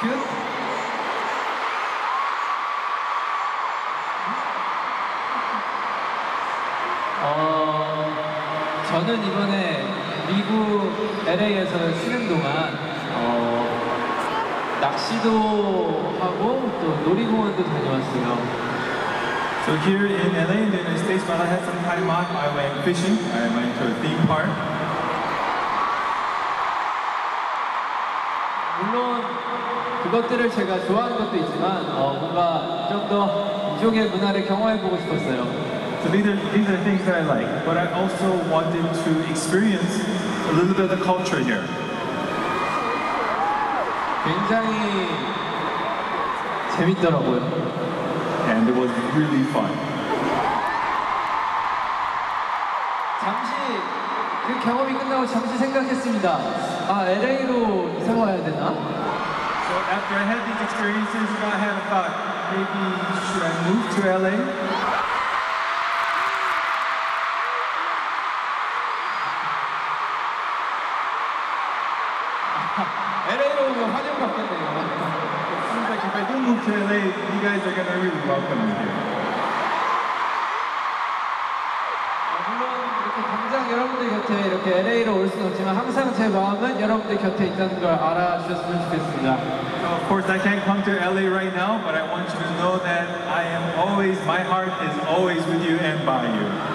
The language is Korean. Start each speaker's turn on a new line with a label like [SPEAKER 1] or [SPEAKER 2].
[SPEAKER 1] 그 어, 저는 이번에 미국 LA에서 쉬는 동안 어, 낚시도 하고 또 놀이공원도 다녀왔어요.
[SPEAKER 2] So here in LA, in the United States, when I had some time off, I went fishing. I went to a theme park.
[SPEAKER 1] 물론 그것들을 제가 좋아하는 것도 있지만 어, 뭔가 좀 더 이쪽의 문화를 경험해보고 싶었어요.
[SPEAKER 2] So these are these are things that I like, but I also wanted to experience a little bit of the culture here.
[SPEAKER 1] 굉장히 재밌더라고요.
[SPEAKER 2] and it was really fun.
[SPEAKER 1] 잠시 그 경험이 끝나고 잠시 생각했습니다. 아 LA로 이사 와야 되나?
[SPEAKER 2] So after I had these experiences, you know, I had a thought, maybe should I move to LA?
[SPEAKER 1] LA로 오면 환영받겠네요.
[SPEAKER 2] It seems like if I do move to LA, you guys
[SPEAKER 1] 여러분들 곁에 이렇게 LA로 올 수는 없지만 항상 제 마음은 여러분들 곁에 있다는 걸 알아주셨으면 좋겠습니다.
[SPEAKER 2] So of course I can't come to LA right now, but I want you to know that I am always, my heart is always with you and by you.